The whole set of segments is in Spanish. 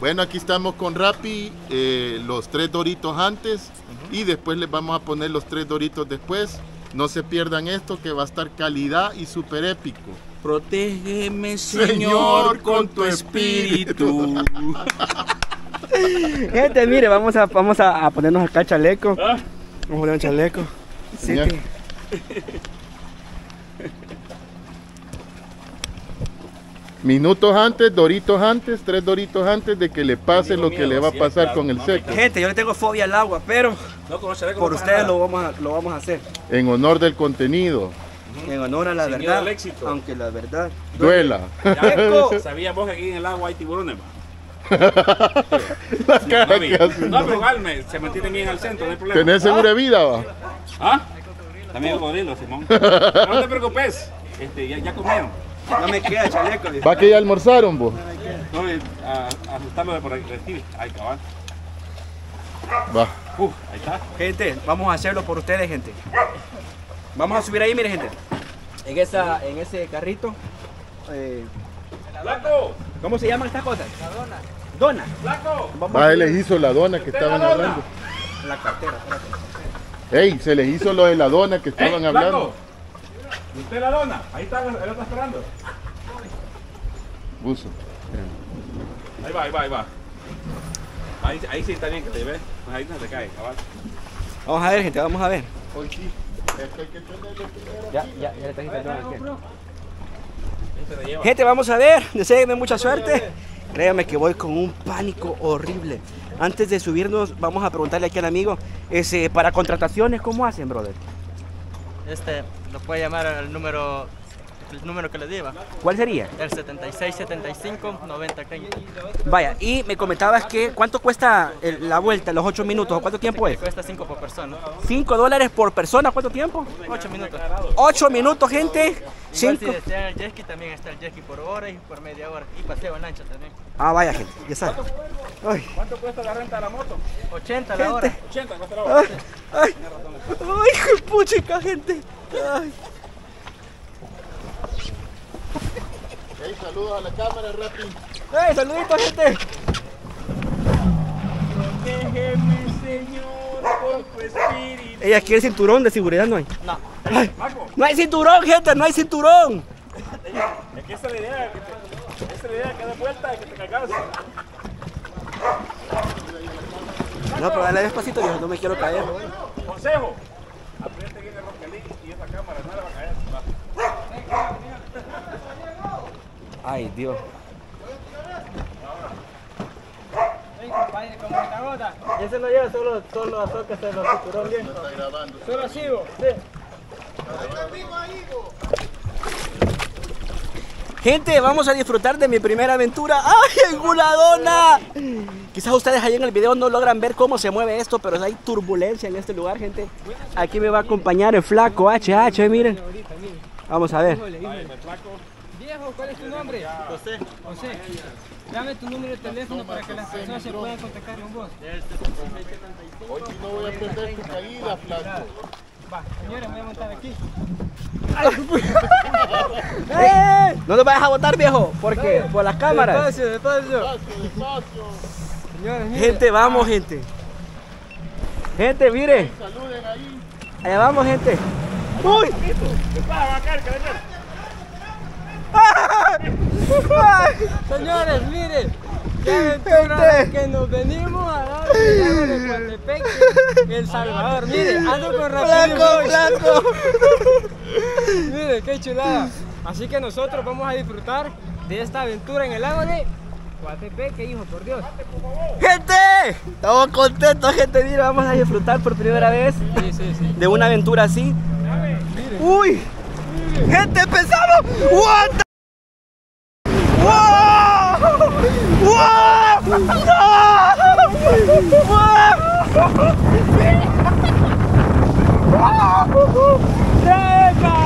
Bueno, aquí estamos con Rappi, eh, los tres doritos antes y después les vamos a poner los tres doritos después. No se pierdan esto que va a estar calidad y súper épico. Protégeme, Señor, con tu espíritu. Gente, mire, vamos a, vamos a, a ponernos acá el chaleco. Ah. Vamos a poner un chaleco. Sí, que- Minutos antes, doritos antes, tres doritos antes de que le pase lo que miedo, le va a sí, pasar claro, con el no, seco. Gente, yo le tengo fobia al agua, pero No por ustedes lo vamos, a, lo vamos a hacer. En honor del contenido. En honor a la verdad. éxito. Aunque la verdad. Duela. Ya, Sabíamos que aquí en el agua hay tiburones, va. La cara que hace. No, pero calme, se mantiene bien al centro, no hay problema. ¿Tenés seguro de vida, va? ¿Ah? También cocodrilo, Simón. No te preocupes, este, ya, ya comieron. No me queda chaleco. dice. ¿Va que ya almorzaron, vos? No, eh, a, a ajustarlo de por aquí. sí. Ay, cabal. Va. Uf, ahí está. Gente, vamos a hacerlo por ustedes, gente. Vamos a subir ahí, mire, gente. En, esa, en ese carrito. eh, ¡Flaco! ¿Cómo se llaman estas cosas? La dona. Dona. ¡Flaco! Vamos él les hizo la dona que ¿Usted estaban la dona? hablando. la cartera. espérate. Ey, se les hizo lo de la dona que estaban ¡Eh, hablando. flaco! ¿Y usted la dona? Ahí está, él está esperando. Buzo. Ahí va, ahí va, ahí va. Ahí, ahí sí está bien que te ve. Pues ahí no te cae, cabal. Vamos a ver, gente, vamos a ver. Hoy sí. Ya, ya, ya le trajiste el. Gente, vamos a ver. Deseenme mucha suerte. Créame que voy con un pánico horrible. Antes de subirnos, vamos a preguntarle aquí al amigo. Ese, para contrataciones, ¿cómo hacen, brother? Este, lo puede llamar al número, el número que le diga, ¿Cuál sería? el 7675 9030. Vaya, y me comentabas que cuánto cuesta el- la vuelta, los 8 minutos, ¿o cuánto tiempo es? Cuesta 5 por persona. 5 dólares por persona, ¿cuánto tiempo? 8 minutos. 8 minutos, gente. Igual si 5. desean el jet ski, también está el jet ski por hora y por media hora. Y paseo en lancha también. Ah, vaya, gente, ya saben. Ay, ¿Cuánto cuesta la renta de la moto? 80 la hora. 80 cuesta la hora. ay, ay, ay, puchica, gente. Ay. Ey, saludos a la cámara, Rappi. ¡Ey, saluditos, gente! Protégeme, Señor, por tu espíritu. Ella quiere cinturón de seguridad, no hay. No. Marco, No hay cinturón, gente, no hay cinturón. es que esa es la idea. que te- Esa es la idea de cada vuelta de que te caigas. No, pero dale despacito, yo no me quiero caer. Consejo. Apriete bien el rosquelín y esa cámara no le va a caer. Va. Ay, Dios. Y se lo lleva solo, solo azúcar, se lo cinturón bien. Está grabando. Solo sigo. Gente, vamos a disfrutar de mi primera aventura. ¡Ay, en una dona! Quizás ustedes ahí en el video no logran ver cómo se mueve esto, pero hay turbulencia en este lugar, gente. Aquí me va a acompañar el flaco HH, miren. Vamos a ver. Viejo, ¿cuál es tu nombre? José, José. Dame tu número de teléfono para que las personas se puedan contactar con vos. Hoy no voy a perder tu caída, flaco. Va, señora, voy a montar aquí. ¡Eh! No te vayas a botar, viejo, porque por las cámaras. Despacio, despacio. Despacio, despacio. Señores. Gente, vamos, gente. Gente, mire. Saluden ahí. Allá vamos, gente. ¡Uy! Señores, mire. Qué aventura que nos venimos a dar de Coatepeque, El Salvador. Mire, ando con Rapidín ¡Flaco, Boy. flaco! Mire, qué chulada. Así que nosotros vamos a disfrutar de esta aventura en el lago de Coatepeque, hijo, por Dios. ¡Gente! Estamos contentos, gente. Mira, vamos a disfrutar por primera vez Sí, sí, sí. de una aventura así. ¡Uy! ¡Gente, empezamos! ¡What the- ¡Wow! ¡Wow! ¡Wow! ¡Venga!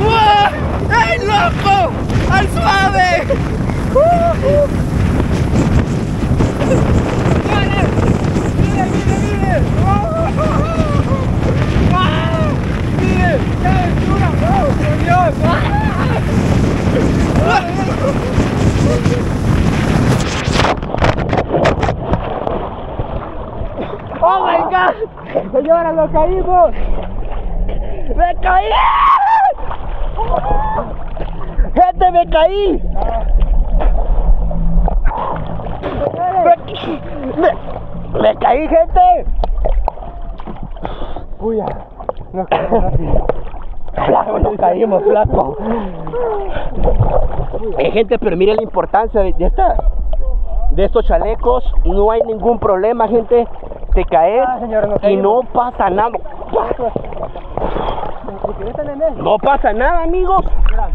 ¡Wow! ¡Ey, loco! ¡Al suave! ¡Mire, mire, mire! ¡Ah! ¡Mire! ¡Qué aventura! ¡Oh, por Dios! ¡Ah! Señora, nos caímos. ¡Me caí! ¡Gente, me caí! Me, me caí, gente. Uy, nos caímos. Flaco, nos caímos, flaco. Eh, gente, pero miren la importancia de esta, de estos chalecos. No hay ningún problema, gente. Te caes Ah, nos y no pasa nada. No pasa nada, amigos.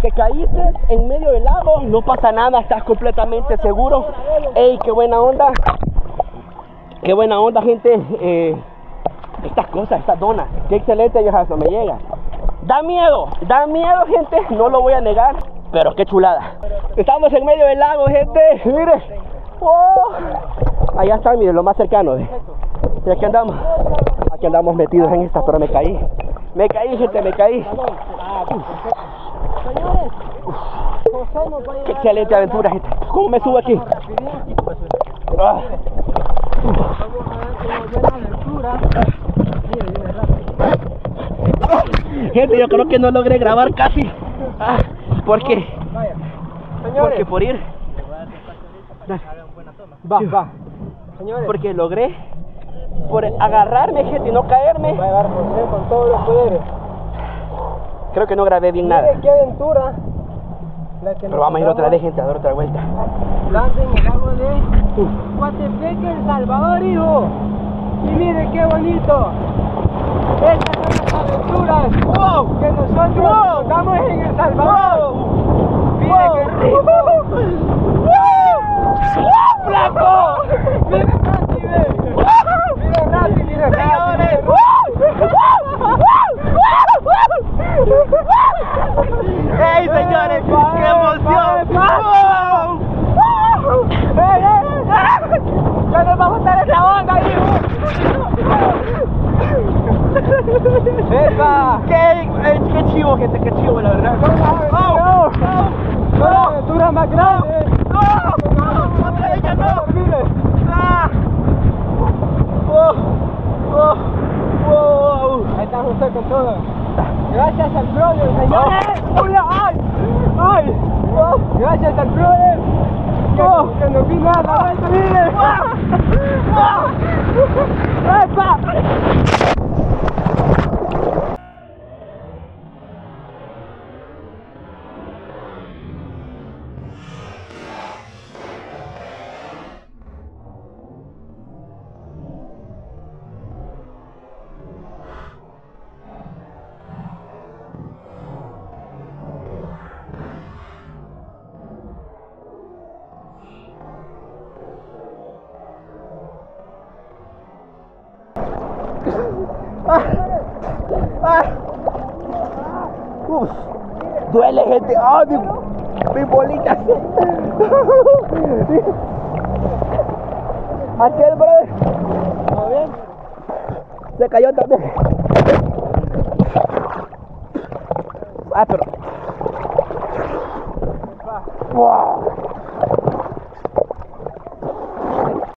Te caíste en medio del lago, no pasa nada, estás completamente seguro. Ey, qué buena onda. Qué buena onda, gente. Eh, estas cosas, estas donas. Qué excelente, viejazo, me llega. Da miedo, da miedo, gente. No lo voy a negar, pero qué chulada. Estamos en medio del lago, gente. Mire. Oh. Allá está, mire, lo más cercano. Y aquí andamos. Aquí andamos metidos en esta, pero me caí. Me caí, gente, me caí. Qué excelente aventura, gente. ¿Cómo me subo aquí? Ah. Gente, yo creo que no logré grabar casi. Ah, ¿Por qué? Porque por ir. Va, va. Señores, Porque logré por agarrarme, gente, y no caerme. va a llevar con todos los poderes. Creo que no grabé bien nada. Qué aventura. La que Pero vamos a ir otra vez, gente, a dar otra vuelta. Planta en el lago de Coatepeque, El Salvador, hijo. Y mire qué bonito. Estas son las aventuras que nosotros damos en El Salvador. Mire qué rico. ¡Flaco! Mire Nati, ve. Mire Nati, mire Nati. ¡Ey, señores! ¡Qué emoción! ¡Wow! ¡Ey, ey, ey! ¡Ya nos va a gustar esa onda, hijo! ¡Epa! ¡Qué, eh, qué chivo, gente! ¡Qué chivo, la verdad! ¡No! ¡Son las aventuras más grandes! ¡No! ¡Otra vez ya no! Mire, ¡Ah! ¡Oh! ¡Oh! ¡Oh! ahí está José con todo. Gracias al brother, señores. ¡Ay! ¡Ay! ¡Ay! Gracias al brother. Que, que nos vino a la vuelta, mire. ¡Epa! Uf, duele, gente. ¡Ah, mi, mi bolita! Aquel, brother. ¿Todo bien? Se cayó también. Ah, pero. Wow.